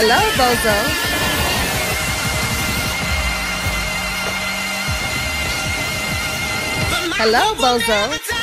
Hello, Bozo. Hello, Bozo.